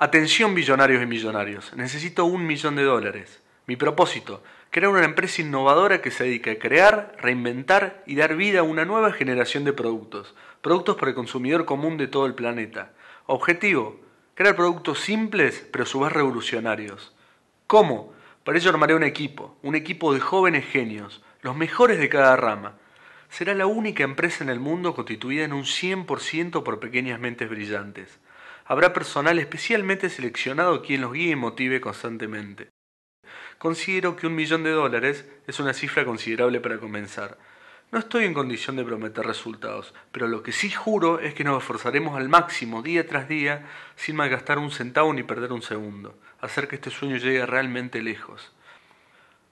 Atención billonarios y millonarios, necesito un millón de dólares. Mi propósito, crear una empresa innovadora que se dedique a crear, reinventar y dar vida a una nueva generación de productos, productos para el consumidor común de todo el planeta. Objetivo, crear productos simples pero a su vez revolucionarios. ¿Cómo? Para ello armaré un equipo, un equipo de jóvenes genios, los mejores de cada rama. Será la única empresa en el mundo constituida en un 100% por pequeñas mentes brillantes. Habrá personal especialmente seleccionado quien los guíe y motive constantemente. Considero que un millón de dólares es una cifra considerable para comenzar. No estoy en condición de prometer resultados, pero lo que sí juro es que nos esforzaremos al máximo día tras día sin malgastar un centavo ni perder un segundo, hacer que este sueño llegue realmente lejos.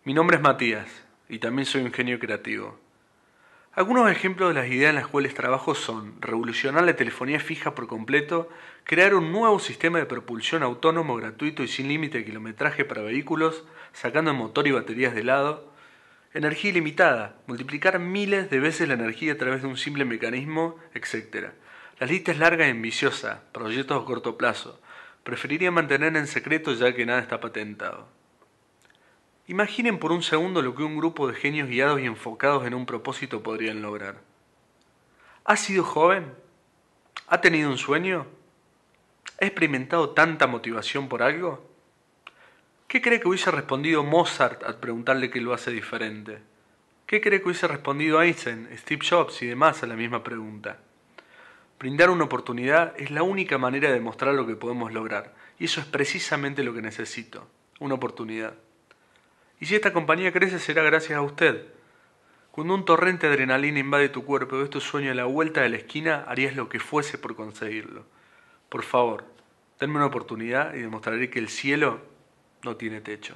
Mi nombre es Matías y también soy un genio creativo. Algunos ejemplos de las ideas en las cuales trabajo son revolucionar la telefonía fija por completo, crear un nuevo sistema de propulsión autónomo gratuito y sin límite de kilometraje para vehículos, sacando el motor y baterías de lado, energía ilimitada, multiplicar miles de veces la energía a través de un simple mecanismo, etc. La lista es larga y ambiciosa, proyectos a corto plazo. Preferiría mantener en secreto ya que nada está patentado. Imaginen por un segundo lo que un grupo de genios guiados y enfocados en un propósito podrían lograr. ¿Ha sido joven? ¿Ha tenido un sueño? ¿Ha experimentado tanta motivación por algo? ¿Qué cree que hubiese respondido Mozart al preguntarle qué lo hace diferente? ¿Qué cree que hubiese respondido Einstein, Steve Jobs y demás a la misma pregunta? Brindar una oportunidad es la única manera de demostrar lo que podemos lograr, y eso es precisamente lo que necesito, una oportunidad. Y si esta compañía crece será gracias a usted. Cuando un torrente de adrenalina invade tu cuerpo y ves tu sueño a la vuelta de la esquina, harías lo que fuese por conseguirlo. Por favor, denme una oportunidad y demostraré que el cielo no tiene techo.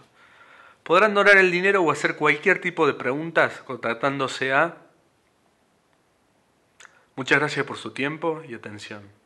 Podrán donar el dinero o hacer cualquier tipo de preguntas contactándose a... Muchas gracias por su tiempo y atención.